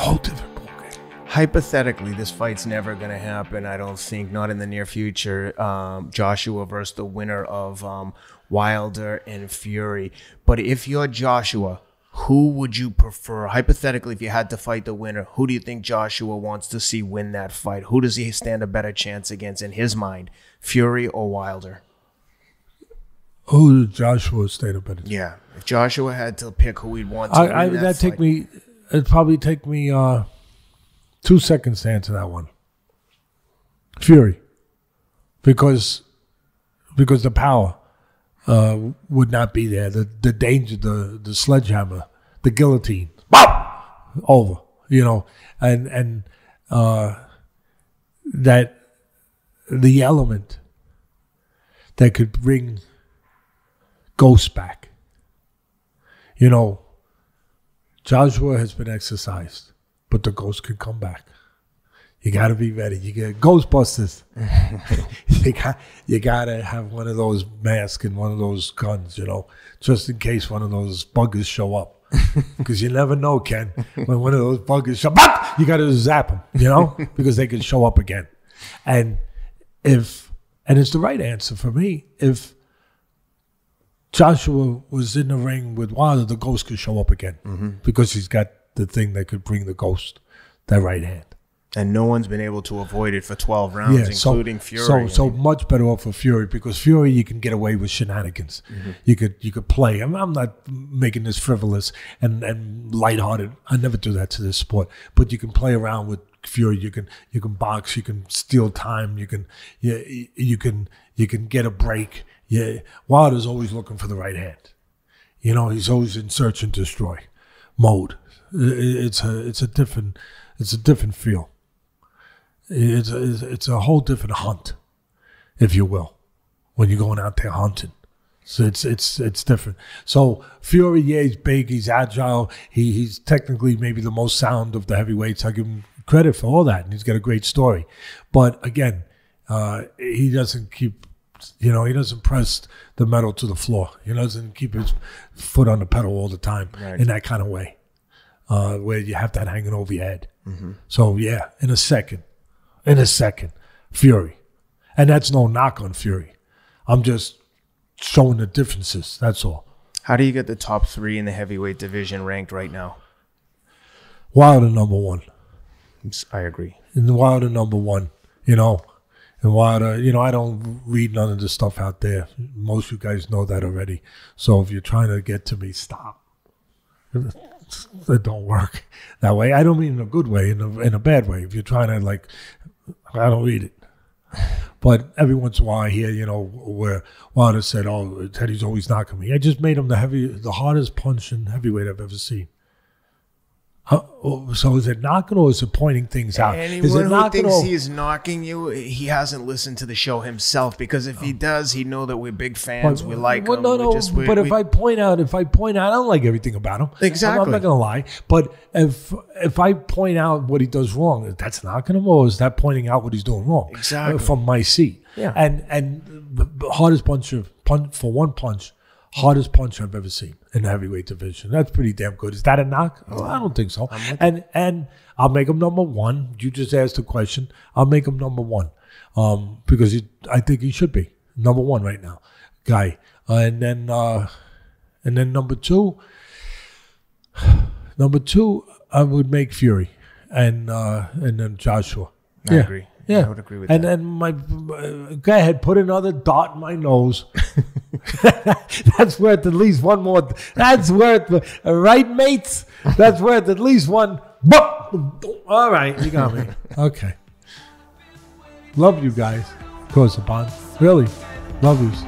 Whole different ballgame. Hypothetically, this fight's never going to happen. I don't think, not in the near future. Um, Joshua versus the winner of um, Wilder and Fury. But if you're Joshua, who would you prefer? Hypothetically, if you had to fight the winner, who do you think Joshua wants to see win that fight? Who does he stand a better chance against in his mind, Fury or Wilder? Who Joshua stay up at? Yeah, if Joshua had to pick who he'd want to I, I, that, that take me. It'd probably take me uh, two seconds to answer that one. Fury, because because the power uh, would not be there. The the danger, the the sledgehammer, the guillotine, over. You know, and and uh, that the element that could bring ghosts back. You know, Joshua has been exercised, but the ghost could come back. You got to be ready. You get Ghostbusters. you got you got to have one of those masks and one of those guns, you know, just in case one of those buggers show up. Because you never know, Ken. When one of those buggers show up, you got to zap them, you know, because they can show up again. And if and it's the right answer for me. If Joshua was in the ring with Wilder, the ghost could show up again because he's got the thing that could bring the ghost that right hand. and no one's been able to avoid it for 12 rounds, including Fury. So, I so much better off for Fury because Fury you can get away with shenanigans. Mm-hmm. You could you could play. I'm, I'm not making this frivolous and and lighthearted. I never do that to this sport. But you can play around with Fury. You can you can box. You can steal time. You can you, you can you can get a break. Yeah, Wilder's always looking for the right hand. You know, he's always in search and destroy mode. It's a it's a different it's a different feel. It's a, it's- it's a whole different hunt, if you will, when you're going out there hunting. So it's it's it's different. So Fury, yeah, he's big, he's agile, he he's technically maybe the most sound of the heavyweights. I give him credit for all that, and he's got a great story. But again, uh, he doesn't keep, you know, he doesn't press the metal to the floor. He doesn't keep his foot on the pedal all the time Right. in that kind of way, uh, where you have that hanging over your head. So yeah, in a second, in a second, Fury, and that's no knock on Fury. I'm just showing the differences. That's all. how do you get the top three in the heavyweight division ranked right now? Wilder number one. I agree. And Wilder number one. You know, and Wilder. You know, I don't read none of the stuff out there. Most of you guys know that already. So if you're trying to get to me, stop. It don't work that way. I don't mean in a good way, in a, in a bad way. If you're trying to like, I don't read it. But every once in a while, I hear you know where Wilder said, "Oh, Teddy's always knocking me." I just made him the heavy, the hardest punching heavyweight I've ever seen. Oh, So is it knocking or is it pointing things out? is Anyone it who thinks or he's knocking you, he hasn't listened to the show himself. Because if he does, he know that we're big fans. we like well, him. no, no. just- we- but if I point out, if I point out, I don't like everything about him. I'm- I'm, not gonna lie. But if if I point out what he does wrong, that's knocking him, or is that pointing out what he's doing wrong? Exactly. Uh, from my seat. Yeah. And and hardest punch of punch for one punch, hardest punch I've ever seen in the heavyweight division. That's pretty damn good. Is that a knock? Well, I don't think so. And and I'll make him number one. You just asked the question. I'll make him number one, um, because he, I think he should be number one right now, guy. Uh, and then uh, and then number two, number two, I would make Fury, and uh, and then Joshua. I yeah. agree. Yeah, I would agree with and that. then my uh, go ahead, put another dot in my nose. that's worth at least one more. That's worth uh, right, mates. That's worth at least one. All right, you got me. Okay. Love you guys. Of course, upon really, love yous.